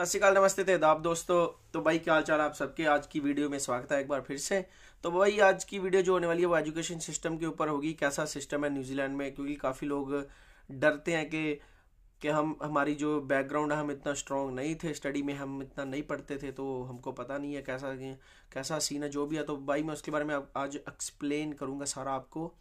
सत श्रीकाल नमस्ते थे दाब दोस्तों। तो भाई, क्या हाल चाल आप सबके? आज की वीडियो में स्वागत है एक बार फिर से। तो भाई, आज की वीडियो जो होने वाली है वो एजुकेशन सिस्टम के ऊपर होगी। कैसा सिस्टम है न्यूजीलैंड में? क्योंकि काफ़ी लोग डरते हैं कि कि हम, हमारी जो बैकग्राउंड है, हम इतना स्ट्रॉन्ग नहीं थे स्टडी में, हम इतना नहीं पढ़ते थे तो हमको पता नहीं है कैसा कैसा सीन है, जो भी है। तो भाई, मैं उसके बारे में आज एक्सप्लेन करूँगा सारा आपको।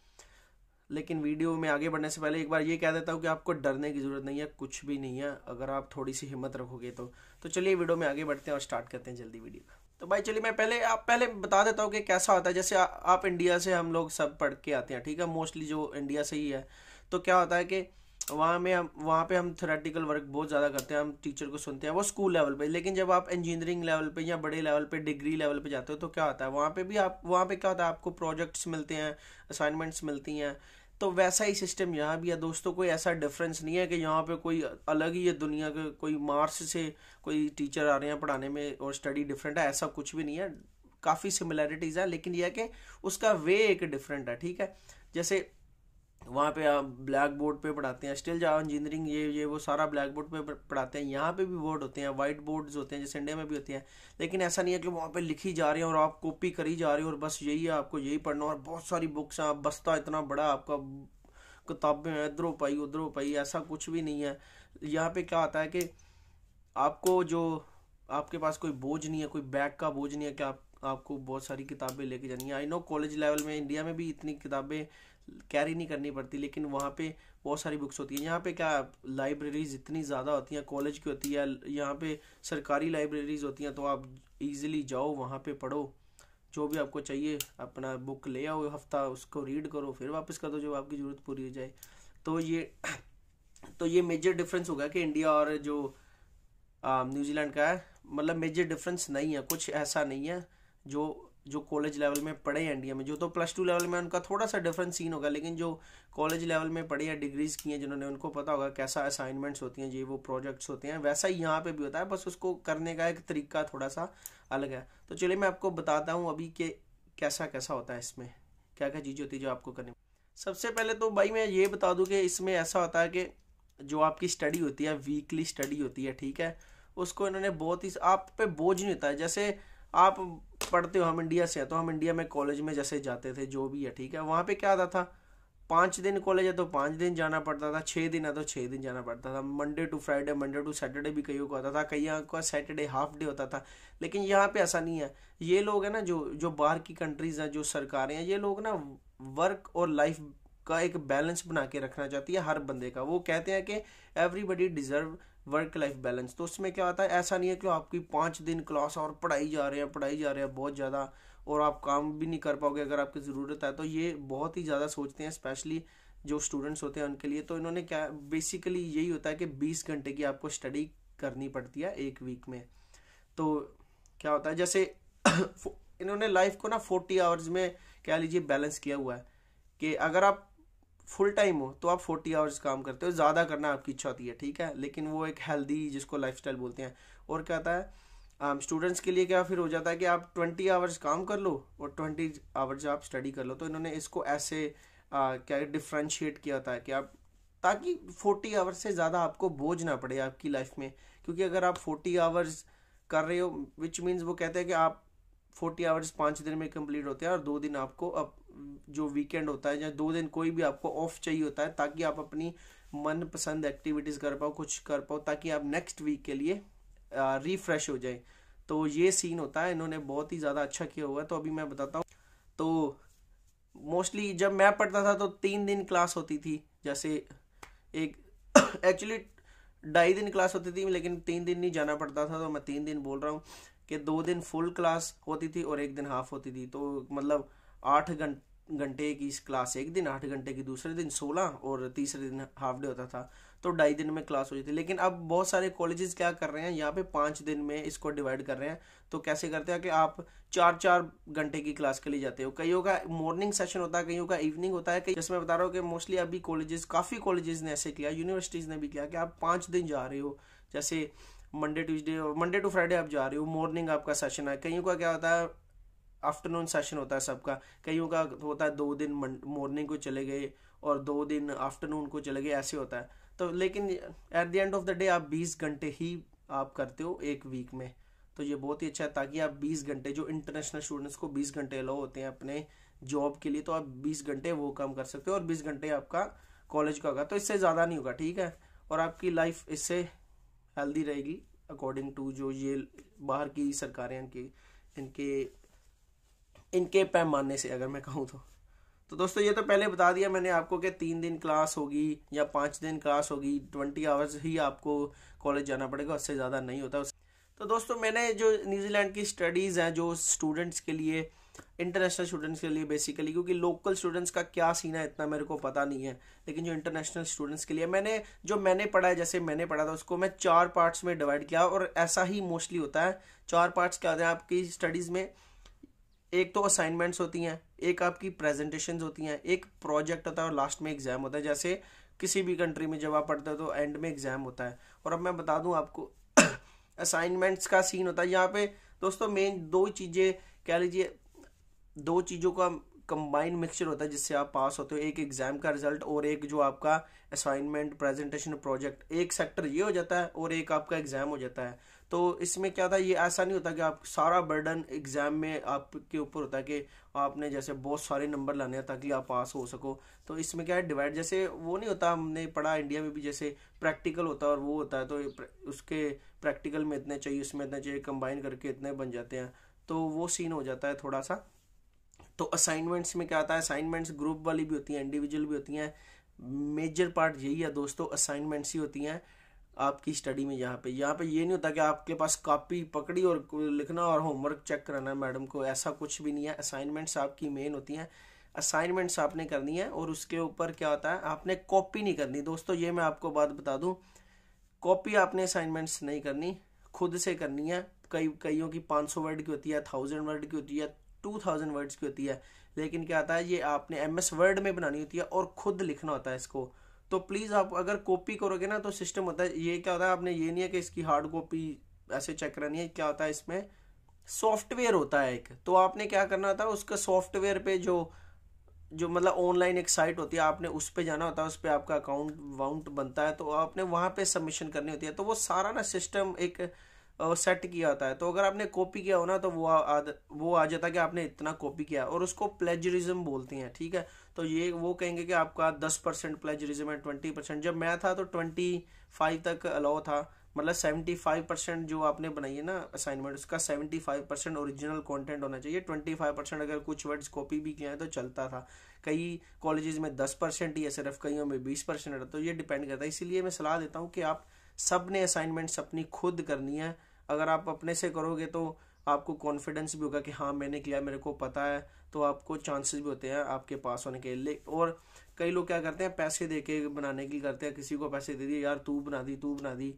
लेकिन वीडियो में आगे बढ़ने से पहले एक बार ये कह देता हूँ कि आपको डरने की ज़रूरत नहीं है कुछ भी नहीं है अगर आप थोड़ी सी हिम्मत रखोगे तो। तो चलिए वीडियो में आगे बढ़ते हैं और स्टार्ट करते हैं जल्दी वीडियो तो भाई चलिए मैं पहले आप पहले बता देता हूँ कि कैसा होता है जैसे आ, आप इंडिया से हम लोग सब पढ़ के आते हैं ठीक है? मोस्टली जो इंडिया से ही है। तो क्या होता है कि वहाँ में हम वहाँ पे हम थेरेटिकल वर्क बहुत ज़्यादा करते हैं हम टीचर को सुनते हैं वो स्कूल लेवल पे। लेकिन जब आप इंजीनियरिंग लेवल पे या बड़े लेवल पे डिग्री लेवल पे जाते हो तो क्या होता है? वहाँ पे भी आप वहाँ पे क्या होता है? आपको प्रोजेक्ट्स मिलते हैं असाइनमेंट्स मिलती हैं तो वैसा ही सिस्टम यहाँ भी है। दोस्तों, कोई ऐसा डिफरेंस नहीं है कि यहाँ पे कोई अलग ही है दुनिया के, कोई मार्स से कोई टीचर आ रहे हैं पढ़ाने में और स्टडी डिफरेंट है, ऐसा कुछ भी नहीं है। काफ़ी सिमिलैरिटीज़ है, लेकिन यह है कि उसका वे एक डिफरेंट है, ठीक है? जैसे वहाँ पे आप ब्लैक बोर्ड पे पढ़ाते हैं। स्टिल जाओ इंजीनियरिंग ये ये वो सारा ब्लैक बोर्ड पे पढ़ाते हैं। यहाँ पे भी बोर्ड होते हैं वाइट बोर्ड्स होते हैं, जैसे इंडिया में भी होते हैं। लेकिन ऐसा नहीं है कि वहाँ पे लिखी जा रही है और आप कॉपी करी जा रही हो और बस यही है, आपको यही पढ़ना और बहुत सारी बुक्स हैं। आप बस्ता इतना बड़ा आपका किताबें हैं, इधरों पाई, उधरों पाई, ऐसा कुछ भी नहीं है। यहाँ पे क्या आता है कि आपको जो, आपके पास कोई बोझ नहीं है, कोई बैग का बोझ नहीं है कि आप, आपको बहुत सारी किताबें लेके जानी है। आई नो कॉलेज लेवल में इंडिया में भी इतनी किताबें कैरी नहीं करनी पड़ती, लेकिन वहाँ पे बहुत सारी बुक्स होती हैं। यहाँ पे क्या लाइब्रेरीज इतनी ज़्यादा होती हैं कॉलेज की होती है, यहाँ पे सरकारी लाइब्रेरीज होती हैं तो आप इजीली जाओ, वहाँ पे पढ़ो। जो भी आपको चाहिए, अपना बुक ले आओ, हफ़्ता उसको रीड करो, फिर वापस कर दो जब आपकी ज़रूरत पूरी हो जाए। तो ये तो ये मेजर डिफरेंस होगा कि इंडिया और जो न्यूजीलैंड का है मतलब मेजर डिफरेंस नहीं है, कुछ ऐसा नहीं है, जो जो कॉलेज लेवल में पढ़े हैं इंडिया में, जो तो प्लस टू लेवल में उनका थोड़ा सा डिफरेंस सीन होगा, लेकिन जो कॉलेज लेवल में पढ़े या डिग्रीज की हैं, जिन्होंने, उनको पता होगा कैसा असाइनमेंट्स होती हैं, ये वो प्रोजेक्ट्स होते हैं। वैसा ही यहाँ पे भी होता है, बस उसको करने का एक तरीका थोड़ा सा अलग है। तो चलिए मैं आपको बताता हूँ अभी कि कैसा कैसा होता है इसमें क्या क्या चीज़ें होती है जो आपको करनी। सबसे पहले तो भाई मैं ये बता दूँ कि इसमें ऐसा होता है कि जो आपकी स्टडी होती है वीकली स्टडी होती है, ठीक है? उसको इन्होंने बहुत ही, आप पे बोझ नहीं होता है। जैसे आप पढ़ते हो हम इंडिया से हैं तो हम इंडिया में कॉलेज में जैसे जाते थे, जो भी है, ठीक है? वहाँ पे क्या आता था? पाँच दिन कॉलेज है तो पाँच दिन जाना पड़ता था छः दिन है तो छः दिन जाना पड़ता था। Monday to Friday Monday to Saturday भी कईयों को आता था कई का सैटरडे हाफ़ डे होता था। लेकिन यहाँ पे ऐसा नहीं है। ये लोग हैं ना, जो जो बाहर की कंट्रीज़ हैं, जो सरकारें हैं, ये लोग ना वर्क और लाइफ का एक बैलेंस बना के रखना चाहती है हर बंदे का। वो कहते हैं कि everybody deserve work life balance तो उसमें क्या होता है, ऐसा नहीं है कि आपकी पाँच दिन क्लास और पढ़ाई जा रहे हैं, पढ़ाई जा रहे हैं बहुत ज़्यादा, और आप काम भी नहीं कर पाओगे अगर आपकी ज़रूरत है। तो ये बहुत ही ज़्यादा सोचते हैं स्पेशली जो स्टूडेंट्स होते हैं उनके लिए। तो इन्होंने क्या बेसिकली यही होता है कि बीस घंटे की आपको स्टडी करनी पड़ती है एक वीक में। तो क्या होता है, जैसे इन्होंने लाइफ को ना फोर्टी आवर्स में कह लीजिए बैलेंस किया हुआ है, कि अगर आप फुल टाइम हो तो आप फोर्टी आवर्स काम करते हो ज़्यादा करना आपकी इच्छा होती है ठीक है? लेकिन वो एक हेल्दी जिसको लाइफ बोलते हैं। और क्या होता है स्टूडेंट्स um, के लिए क्या फिर हो जाता है कि आप ट्वेंटी आवर्स काम कर लो और ट्वेंटी आवर्स आप स्टडी कर लो। तो इन्होंने इसको ऐसे आ, क्या डिफ्रेंशिएट किया है कि आप ताकि फोर्टी आवर्स से ज़्यादा आपको बोझ ना पड़े आपकी लाइफ में। क्योंकि अगर आप फोर्टी आवर्स कर रहे हो विच मीन्स वो कहते हैं कि आप फोर्टी आवर्स पाँच दिन में कंप्लीट होते हैं और दो दिन आपको अब जो वीकेंड होता है या दो दिन कोई भी आपको ऑफ़ चाहिए होता है, ताकि आप अपनी मनपसंद एक्टिविटीज़ कर पाओ, कुछ कर पाओ, ताकि आप नेक्स्ट वीक के लिए रिफ्रेश हो जाए। तो ये सीन होता है, इन्होंने बहुत ही ज़्यादा अच्छा किया हुआ है तो अभी मैं बताता हूँ। तो मोस्टली जब मैं पढ़ता था तो तीन दिन क्लास होती थी, जैसे एक एक्चुअली ढाई दिन क्लास होती थी, लेकिन तीन दिन नहीं जाना पड़ता था तो मैं तीन दिन बोल रहा हूँ कि दो दिन फुल क्लास होती थी और एक दिन हाफ़ होती थी। तो मतलब आठ घंटे घंटे की क्लास एक दिन, आठ घंटे की, दूसरे दिन सोलह और तीसरे दिन हाफ़ डे होता था तो ढाई दिन में क्लास हो जाती लेकिन अब बहुत सारे कॉलेजेस क्या कर रहे हैं, यहाँ पे पाँच दिन में इसको डिवाइड कर रहे हैं तो कैसे करते हैं कि आप चार चार घंटे की क्लास के लिए जाते हो? कईयों का मॉर्निंग सेशन होता है, कईयों का इवनिंग होता है जैसे मैं बता रहा हूँ कि मोस्टली अभी कॉलेजेस काफ़ी कॉलेजेस ने ऐसे किया यूनिवर्सिटीज़ ने भी किया कि आप पाँच दिन जा रहे हो, जैसे Monday Tuesday Monday to Friday आप जा रहे हो मॉर्निंग आपका सेशन है। कईयों का क्या होता है आफ्टरनून सेशन होता है सबका। कईयों का होता है दो दिन मॉर्निंग को चले गए और दो दिन आफ्टरनून को चले गए, ऐसे होता है। तो लेकिन at the end of the day आप बीस घंटे ही आप करते हो एक वीक में। तो ये बहुत ही अच्छा है ताकि आप 20 घंटे, जो इंटरनेशनल स्टूडेंट्स को 20 घंटे अलाउ होते हैं अपने जॉब के लिए तो आप 20 घंटे वो काम कर सकते हो और 20 घंटे आपका कॉलेज का होगा। तो इससे ज़्यादा नहीं होगा, ठीक है? और आपकी लाइफ इससे हेल्दी रहेगी अकॉर्डिंग टू जो ये बाहर की सरकारें इनकी, इनके इनके पैमाने से, अगर मैं कहूँ तो। तो दोस्तों, ये तो पहले बता दिया मैंने आपको कि तीन दिन क्लास होगी या पाँच दिन क्लास होगी ट्वेंटी आवर्स ही आपको कॉलेज जाना पड़ेगा, उससे ज़्यादा नहीं होता। उस तो दोस्तों, मैंने जो न्यूजीलैंड की स्टडीज़ हैं, जो स्टूडेंट्स के लिए इंटरनेशनल स्टूडेंट्स के लिए बेसिकली क्योंकि लोकल स्टूडेंट्स का क्या सीन है, इतना मेरे को पता नहीं है, लेकिन जो इंटरनेशनल स्टूडेंट्स के लिए, मैंने जो मैंने पढ़ा है, जैसे मैंने पढ़ा था, उसको मैं चार पार्ट्स में डिवाइड किया, और ऐसा ही मोस्टली होता है। चार पार्ट्स क्या होते हैं, आपकी स्टडीज़ में एक तो असाइनमेंट्स होती हैं, एक आपकी प्रेजेंटेशन होती हैं, एक प्रोजेक्ट होता है और लास्ट में एग्ज़ाम होता है। जैसे किसी भी कंट्री में जब आप पढ़ते हो तो एंड में एग्ज़ाम होता है। और अब मैं बता दूँ आपको असाइनमेंट्स का सीन होता है। यहाँ पे दोस्तों मेन दो चीज़ें, कह लीजिए, दो चीज़ों का कंबाइन मिक्सचर होता है जिससे आप पास होते हो। एक एग्ज़ाम का रिज़ल्ट और एक जो आपका असाइनमेंट प्रेजेंटेशन प्रोजेक्ट एक सेक्टर ये हो जाता है और एक आपका एग्ज़ाम हो जाता है। तो इसमें क्या था, ये ऐसा नहीं होता कि आप, सारा बर्डन एग्ज़ाम में आपके ऊपर होता है कि आपने जैसे बहुत सारे नंबर लाने हैं ताकि आप पास हो सको। तो इसमें क्या है डिवाइड जैसे वो नहीं होता, हमने पढ़ा इंडिया में भी जैसे प्रैक्टिकल होता है और वो होता है तो उसके प्रैक्टिकल में इतने चाहिए, उसमें इतने चाहिए कंबाइन करके इतने बन जाते हैं। तो वो सीन हो जाता है थोड़ा सा तो असाइनमेंट्स में क्या आता है असाइनमेंट्स ग्रुप वाली भी होती हैं इंडिविजुअल भी होती हैं। मेजर पार्ट यही है दोस्तों असाइनमेंट्स ही होती हैं। आपकी स्टडी में यहाँ पे। यहाँ पे ये नहीं होता कि आपके पास कॉपी पकड़ी और लिखना और होमवर्क चेक कराना है मैडम को। ऐसा कुछ भी नहीं है। असाइनमेंट्स आपकी मेन होती हैं। असाइनमेंट्स आपने करनी है और उसके ऊपर क्या होता है? आपने कॉपी नहीं करनी। दोस्तों, ये मैं आपको बात बता दूँ। कॉपी आपने असाइनमेंट्स नहीं करनी। खुद से करनी है। कई, कईयों की 500 वर्ड की होती है थाउज़ेंड वर्ड की होती है टू थाउज़ेंड वर्ड्स की होती है। लेकिन क्या आता है? ये आपने एम एस वर्ड में बनानी होती है और खुद लिखना होता है इसको। तो प्लीज़ आप अगर कॉपी करोगे ना तो सिस्टम होता है, ये क्या होता है, आपने ये नहीं है कि इसकी हार्ड कॉपी ऐसे चेक करनी है, क्या होता है इसमें? सॉफ्टवेयर होता है एक। तो आपने क्या करना था उसका सॉफ्टवेयर पे जो जो मतलब ऑनलाइन एक साइट होती है, आपने उस पर जाना होता है, उस पर आपका अकाउंट वाउंट बनता है तो आपने वहाँ पर सबमिशन करनी होती है। तो वो सारा ना सिस्टम एक सेट किया होता है। तो अगर आपने कॉपी किया हो ना तो वो आ, वो आ जाता है कि आपने इतना कॉपी किया और उसको प्लेजरिज्म बोलते हैं ठीक है? तो ये वो कहेंगे कि आपका दस परसेंट प्लेजरिज्म है ट्वेंटी परसेंट। जब मैं था तो ट्वेंटी फाइव तक अलाउ था। मतलब सेवेंटी फाइव परसेंट जो आपने बनाई है ना असाइनमेंट उसका seventy five percent original content होना चाहिए। ट्वेंटी फाइव परसेंट अगर कुछ वर्ड्स कॉपी भी किया है तो चलता था। कई कॉलेजेस में दस परसेंट ही है सिर्फ़ कईयों में बीस परसेंट तो ये डिपेंड करता है। इसीलिए मैं सलाह देता हूँ कि आप सबने असाइनमेंट्स अपनी खुद करनी है। अगर आप अपने से करोगे तो आपको कॉन्फिडेंस भी होगा कि हाँ मैंने किया, मेरे को पता है तो आपको चांसेस भी होते हैं आपके पास होने के लिए। और कई लोग क्या करते हैं, पैसे दे के बनाने की करते हैं, किसी को पैसे दे दिए, यार, तू बना दी, तू बना दी।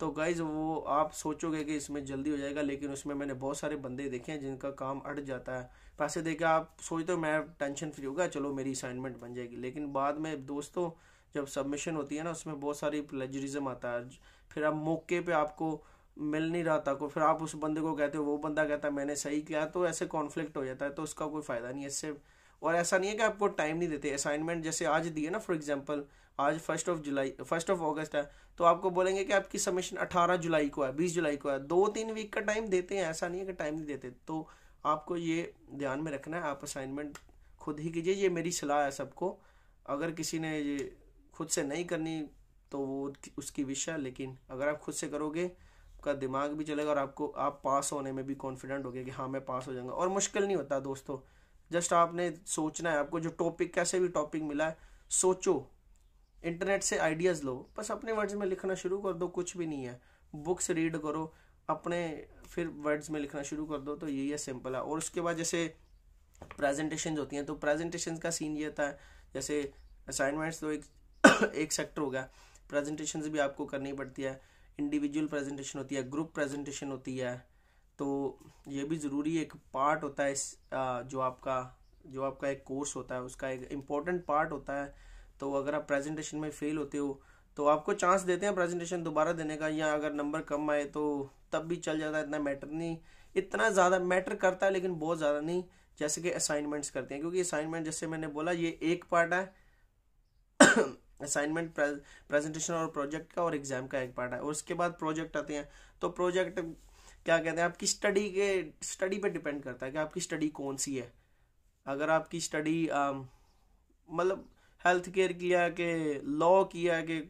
तो गाइज़ वो आप सोचोगे कि इसमें जल्दी हो जाएगा, लेकिन उसमें मैंने बहुत सारे बंदे देखे हैं जिनका काम अट जाता है। पैसे दे के आप सोचते हो, मैं टेंशन फ्री होगा चलो मेरी असाइनमेंट बन जाएगी। लेकिन बाद में दोस्तों, जब सबमिशन होती है ना, उसमें बहुत सारी प्लेजरिज्म आता है। फिर आप मौके पे आपको मिल नहीं रहा था, को फिर आप उस बंदे को कहते हो, वो बंदा कहता है, मैंने सही किया। तो ऐसे कॉन्फ्लिक्ट हो जाता है तो उसका कोई फ़ायदा नहीं है, इससे और ऐसा नहीं है कि आपको टाइम नहीं देते। असाइनमेंट जैसे आज दिए ना फॉर एग्ज़ाम्पल आज first of July first of August है तो आपको बोलेंगे कि आपकी सबमिशन अठारह जुलाई को है, बीस जुलाई को है। दो तीन वीक का टाइम देते हैं, ऐसा नहीं है कि टाइम नहीं देते। तो आपको ये ध्यान में रखना है, आप असाइनमेंट खुद ही कीजिए, ये मेरी सलाह है सबको। अगर किसी ने ये खुद से नहीं करनी तो वो उसकी विषय लेकिन अगर आप खुद से करोगे आपका दिमाग भी चलेगा और आपको, आप पास होने में भी कॉन्फिडेंट हो गए कि हाँ मैं पास हो जाऊँगा। और मुश्किल नहीं होता दोस्तों। जस्ट आपने सोचना है, आपको जो टॉपिक कैसे भी टॉपिक मिला है, सोचो। इंटरनेट से आइडियाज़ लो। बस अपने वर्ड्स में लिखना शुरू कर दो, कुछ भी नहीं है। बुक्स रीड करो, अपने फिर वर्ड्स में लिखना शुरू कर दो तो यही है सिंपल है। और उसके बाद जैसे प्रेजेंटेशन होती हैं तो प्रेजेंटेशन का सीन ये था जैसे असाइनमेंट्स तो एक एक सेक्टर हो गया। प्रेजेंटेशन भी आपको करनी पड़ती है। इंडिविजुअल प्रेजेंटेशन होती है ग्रुप प्रेजेंटेशन होती है तो ये भी ज़रूरी एक पार्ट होता है इस जो आपका जो आपका एक कोर्स होता है, उसका एक इंपॉर्टेंट पार्ट होता है। तो अगर आप प्रेजेंटेशन में फेल होते हो तो आपको चांस देते हैं प्रेजेंटेशन दोबारा देने का, या अगर नंबर कम आए तो तब भी चल जाता है, इतना मैटर नहीं। इतना ज़्यादा मैटर करता है, लेकिन बहुत ज़्यादा नहीं, जैसे कि असाइनमेंट्स करते हैं, क्योंकि असाइनमेंट जैसे मैंने बोला, ये एक पार्ट है असाइनमेंट प्रेजेंटेशन और प्रोजेक्ट का और एग्ज़ाम का एक पार्ट है। और उसके बाद प्रोजेक्ट आते हैं। तो प्रोजेक्ट क्या कहते हैं, आपकी स्टडी के स्टडी पे डिपेंड करता है कि आपकी स्टडी कौन सी है। अगर आपकी स्टडी मतलब हेल्थ केयर किया कि लॉ किया कि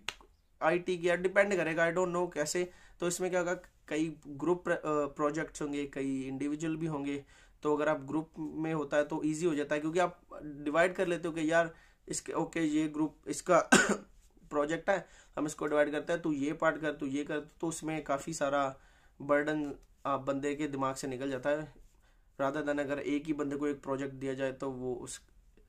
आईटी किया डिपेंड करेगा। आई डोंट नो कैसे। तो इसमें क्या होगा, कई ग्रुप प्रोजेक्ट्स होंगे, कई इंडिविजुअल भी होंगे। तो अगर आप ग्रुप में होता है तो इजी हो जाता है, क्योंकि आप डिवाइड कर लेते हो कि यार इसके ओके ये ग्रुप इसका प्रोजेक्ट है हम इसको डिवाइड करते हैं तू ये पार्ट कर तू ये कर तो उसमें काफ़ी सारा बर्डन आप बंदे के दिमाग से निकल जाता है। राधा दन अगर एक ही बंदे को एक प्रोजेक्ट दिया जाए तो वो उस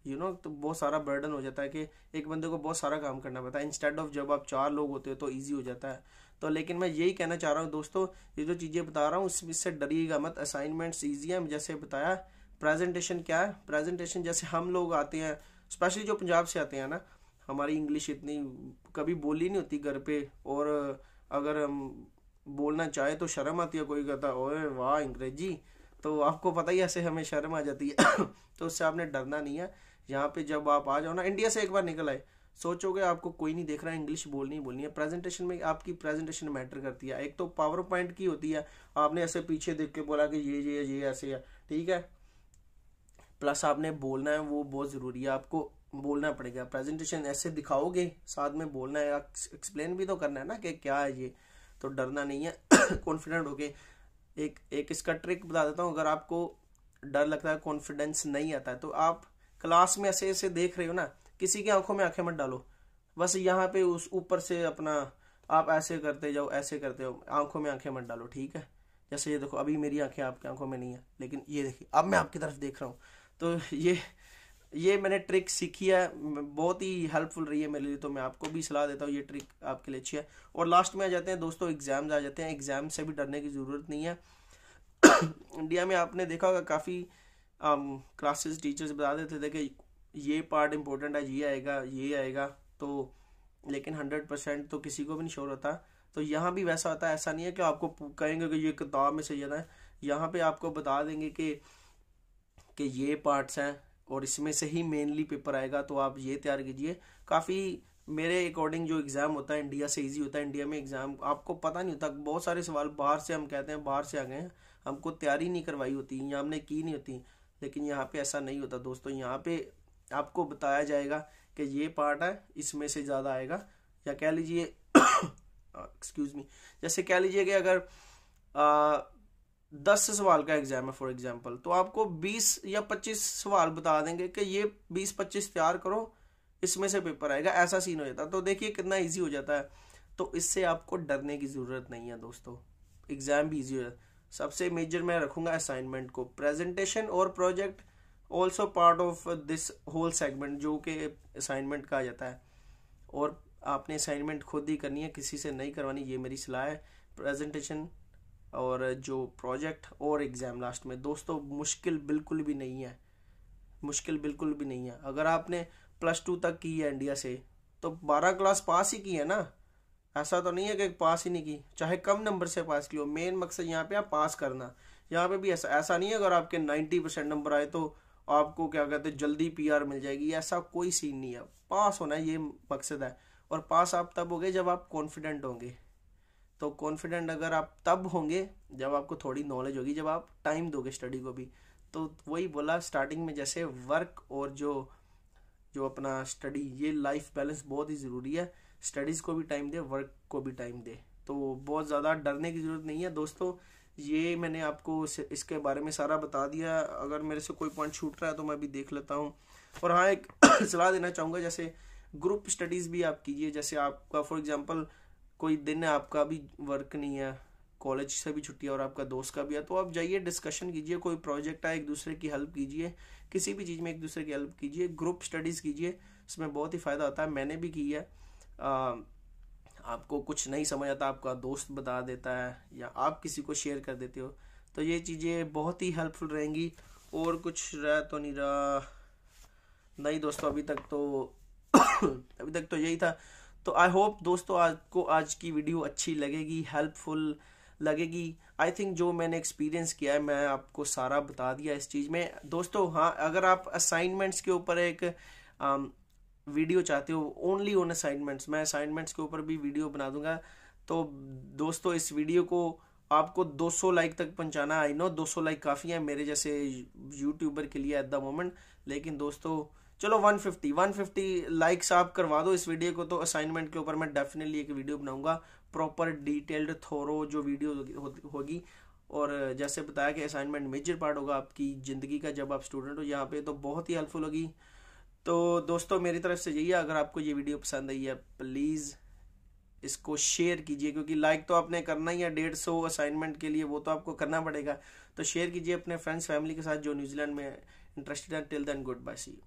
यू you नो know, तो बहुत सारा बर्डन हो जाता है कि एक बंदे को बहुत सारा काम करना पड़ता है। इंस्टेड ऑफ़ जब आप चार लोग होते हो तो ईजी हो जाता है। तो लेकिन मैं यही कहना चाह रहा हूँ दोस्तों ये जो चीज़ें बता रहा हूँ इससे डरिएगा मत। असाइनमेंट्स ईजी है जैसे बताया प्रेजेंटेशन क्या है? प्रेजेंटेशन जैसे हम लोग आते हैं स्पेशली जो पंजाब से आते हैं ना, हमारी इंग्लिश इतनी कभी बोली नहीं होती घर पे, और अगर हम बोलना चाहे तो शर्म आती है कोई कहता, ओए वाह अंग्रेज़ी। तो आपको पता ही ऐसे हमें शर्म आ जाती है। तो उससे आपने डरना नहीं है। यहाँ पे जब आप आ जाओ ना इंडिया से एक बार निकल आए, सोचोगे आपको कोई नहीं देख रहा है इंग्लिश बोलनी बोलनी है। प्रेजेंटेशन में आपकी प्रेजेंटेशन मैटर करती है। एक तो पावर पॉइंट की होती है। आपने ऐसे पीछे देख के बोला कि ये ये ये, ऐसे है। ठीक है? प्लस आपने बोलना है, वो बहुत ज़रूरी है, आपको बोलना पड़ेगा। प्रेजेंटेशन ऐसे दिखाओगे, साथ में बोलना है एक्सप्लेन भी तो करना है ना कि क्या है ये तो डरना नहीं है कॉन्फिडेंट होके। एक एक इसका ट्रिक बता देता हूँ, अगर आपको डर लगता है कॉन्फिडेंस नहीं आता है तो आप क्लास में ऐसे ऐसे देख रहे हो ना, किसी की आँखों में आँखें मत डालो। बस यहाँ पे उस ऊपर से अपना, आप ऐसे करते जाओ, ऐसे करते हो आँखों में आँखें मत डालो, ठीक है? जैसे ये देखो, अभी मेरी आँखें आपकी आँखों में नहीं है, लेकिन ये देखिए, अब मैं आपकी तरफ़ देख रहा हूँ। तो ये ये मैंने ट्रिक सीखी है बहुत ही हेल्पफुल रही है मेरे लिए तो मैं आपको भी सलाह देता हूँ, ये ट्रिक आपके लिए अच्छी है। और लास्ट में आ जाते हैं, दोस्तों एग्ज़ाम्स आ जाते हैं। एग्ज़ाम से भी डरने की ज़रूरत नहीं है। इंडिया में आपने देखा होगा, काफ़ी क्लासेस टीचर्स बता देते थे कि ये पार्ट इम्पोर्टेंट है, ये आएगा ये आएगा तो लेकिन हंड्रेड परसेंट तो किसी को भी नहीं शोर होता। तो यहाँ भी वैसा होता है, ऐसा नहीं है कि आपको कहेंगे कि ये किताब में से ये है यहाँ पे आपको बता देंगे कि कि ये पार्ट्स हैं और इसमें से ही मेनली पेपर आएगा तो आप ये तैयार कीजिए। काफ़ी मेरे अकॉर्डिंग जो एग्ज़ाम होता है इंडिया से इजी होता है। इंडिया में एग्ज़ाम आपको पता नहीं होता, बहुत सारे सवाल बाहर से हम कहते हैं, बाहर से आ गए हैं। हमको तैयारी नहीं करवाई होती, या हमने की नहीं होती। लेकिन यहाँ पे ऐसा नहीं होता दोस्तों, यहाँ पे आपको बताया जाएगा कि ये पार्ट है, इसमें से ज़्यादा आएगा। या कह लीजिए एक्सक्यूज़ मी जैसे कह लीजिए कि अगर दस सवाल का एग्ज़ाम है फॉर एग्ज़ाम्पल तो आपको बीस या पच्चीस सवाल बता देंगे कि ये बीस पच्चीस तैयार करो, इसमें से पेपर आएगा, ऐसा सीन हो जाता है। तो देखिए कितना ईजी हो जाता है। तो इससे आपको डरने की ज़रूरत नहीं है दोस्तों। एग्ज़ाम भी ईजी हो जाता है। सबसे मेजर मैं रखूँगा असाइनमेंट को। प्रेजेंटेशन और project also part of this whole segment जो कि असाइनमेंट कहा जाता है। और आपने असाइनमेंट खुद ही करनी है, किसी से नहीं करवानी, ये मेरी सलाह है। प्रेजेंटेशन और जो प्रोजेक्ट और एग्ज़ाम लास्ट में, दोस्तों, मुश्किल बिल्कुल भी नहीं है। मुश्किल बिल्कुल भी नहीं है। अगर आपने प्लस टू तक की है इंडिया से तो बारह क्लास पास ही की है ना? ऐसा तो नहीं है कि पास ही नहीं की। चाहे कम नंबर से पास की हो मेन मकसद यहाँ पे आप पास करना। यहाँ पे भी ऐसा ऐसा नहीं है अगर आपके नाइन्टी परसेंट नंबर आए तो आपको क्या कहते हैं, जल्दी पीआर मिल जाएगी। ऐसा कोई सीन नहीं है। पास होना ये मकसद है। और पास आप तब होगे जब आप कॉन्फिडेंट होंगे। तो कॉन्फिडेंट अगर आप तब होंगे जब आपको थोड़ी नॉलेज होगी, जब आप टाइम दोगे स्टडी को भी। तो वही बोला स्टार्टिंग में जैसे वर्क और जो जो अपना स्टडी ये लाइफ बैलेंस बहुत ही ज़रूरी है। स्टडीज़ को भी टाइम दे वर्क को भी टाइम दे। तो बहुत ज़्यादा डरने की ज़रूरत नहीं है। दोस्तों, ये मैंने आपको इसके बारे में सारा बता दिया। अगर मेरे से कोई पॉइंट छूट रहा है तो मैं भी देख लेता हूँ। और हाँ एक सलाह देना चाहूँगा, जैसे ग्रुप स्टडीज़ भी आप कीजिए। जैसे आपका फॉर एग्जांपल कोई दिन आपका भी वर्क नहीं है कॉलेज से भी छुट्टी है और आपका दोस्त का भी है तो आप जाइए डिस्कशन कीजिए कोई प्रोजेक्ट है एक दूसरे की हेल्प कीजिए किसी भी चीज़ में एक दूसरे की हेल्प कीजिए ग्रुप स्टडीज़ कीजिए इसमें बहुत ही फ़ायदा होता है मैंने भी की है। आ, आपको कुछ नहीं समझ आता आपका दोस्त बता देता है या आप किसी को शेयर कर देते हो तो ये चीज़ें बहुत ही हेल्पफुल रहेंगी। और कुछ रह तो नहीं रहा। नहीं दोस्तों अभी तक तो अभी तक तो यही था। तो आई होप दोस्तों आपको आज की वीडियो अच्छी लगेगी हेल्पफुल लगेगी। आई थिंक जो मैंने एक्सपीरियंस किया है, मैं आपको सारा बता दिया इस चीज़ में। दोस्तों हाँ अगर आप असाइनमेंट्स के ऊपर एक वीडियो चाहते हो ओनली ऑन असाइनमेंट्स मैं असाइनमेंट्स के ऊपर भी वीडियो बना दूँगा। तो दोस्तों, इस वीडियो को आपको 200 लाइक तक पहुंचाना। आई नो 200 लाइक काफ़ी है मेरे जैसे यूट्यूबर के लिए एट द मोमेंट लेकिन दोस्तों चलो 150 150 लाइक्स आप करवा दो इस वीडियो को तो असाइनमेंट के ऊपर मैं डेफिनेटली एक वीडियो बनाऊँगा। प्रॉपर डिटेल्ड थोरो जो वीडियो होगी और जैसे बताया कि असाइनमेंट मेजर पार्ट होगा आपकी ज़िंदगी का जब आप स्टूडेंट हो यहाँ पे तो बहुत ही हेल्पफुल होगी। तो दोस्तों, मेरी तरफ़ से यही है। अगर आपको ये वीडियो पसंद आई है प्लीज़ इसको शेयर कीजिए, क्योंकि लाइक तो आपने करना ही है। डेढ़ सौ असाइनमेंट के लिए वो तो आपको करना पड़ेगा। तो शेयर कीजिए अपने फ्रेंड्स फैमिली के साथ जो न्यूजीलैंड में इंटरेस्टेड है। Till then good bye see